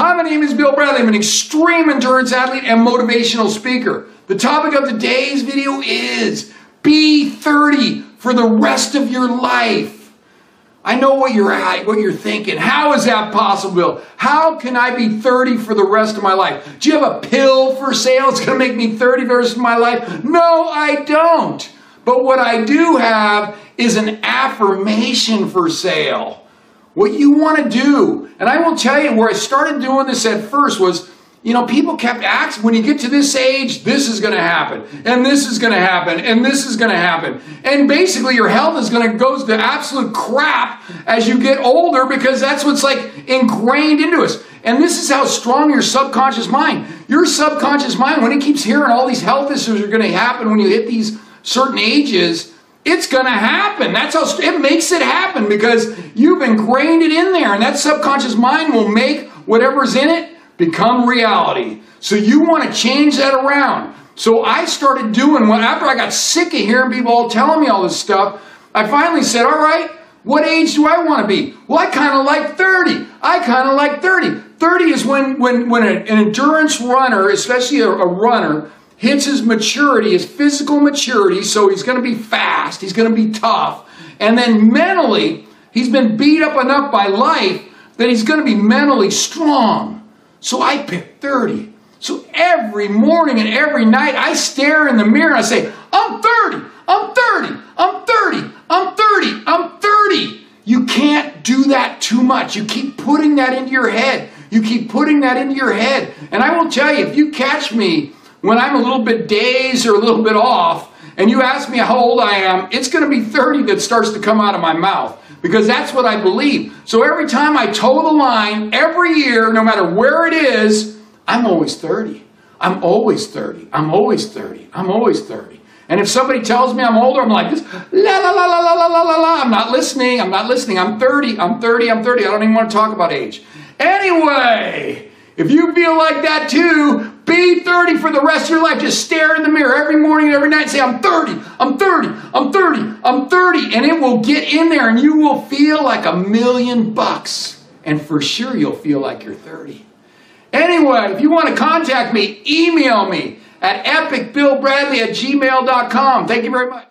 my name is Bill Bradley. I'm an extreme endurance athlete and motivational speaker. The topic of today's video is be 30 for the rest of your life. I know what you're at, what you're thinking. How is that possible, Bill? How can I be 30 for the rest of my life? Do you have a pill for sale? It's going to make me 30 for the rest of my life? No, I don't. But what I do have is an affirmation for sale. What you want to do. And I will tell you where I started doing this at first was, you know, people kept asking, when you get to this age, this is going to happen, and this is going to happen, and this is going to happen. And basically, your health is going to go to absolute crap as you get older because that's what's like ingrained into us. And this is how strong your subconscious mind, your subconscious mind, when it keeps hearing all these health issues are going to happen when you hit these certain ages, it's going to happen. That's how it makes it happen because you've ingrained it in there, and that subconscious mind will make whatever's in it become reality. So you want to change that around. So I started doing what after I got sick of hearing people all telling me all this stuff, I finally said, all right, what age do I want to be? Well, I kind of like 30. I kind of like 30. 30 is when, when, when an endurance runner, especially a, a runner, hits his maturity, his physical maturity, so he's going to be fast, he's going to be tough. And then mentally, he's been beat up enough by life that he's going to be mentally strong. So I picked 30. So every morning and every night, I stare in the mirror and I say, I'm 30, I'm 30, I'm 30, I'm 30, I'm 30. You can't do that too much. You keep putting that into your head. You keep putting that into your head. And I will tell you, if you catch me when I'm a little bit dazed or a little bit off, and you ask me how old I am, it's going to be 30 that starts to come out of my mouth because that's what I believe. So every time I toe the line, every year, no matter where it is, I'm always 30. I'm always 30. I'm always 30. I'm always 30. And if somebody tells me I'm older, I'm like this, la la la la la la la la. I'm not listening. I'm not listening. I'm 30. I'm 30. I'm 30. I don't even want to talk about age. Anyway, if you feel like that too, be 30 for the rest of your life. Just stare in the mirror every morning and every night and say, I'm 30, I'm 30, I'm 30, I'm 30. And it will get in there and you will feel like a million bucks. And for sure, you'll feel like you're 30. Anyway, if you want to contact me, email me at epicbillbradley at gmail.com. Thank you very much.